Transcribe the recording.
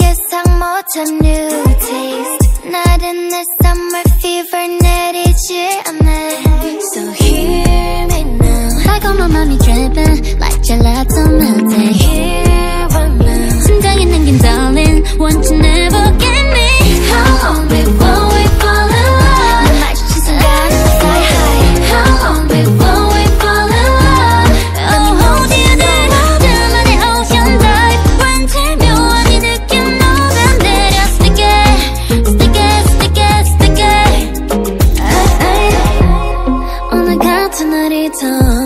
yes, I'm more a new taste. Not in the summer fever, net. time.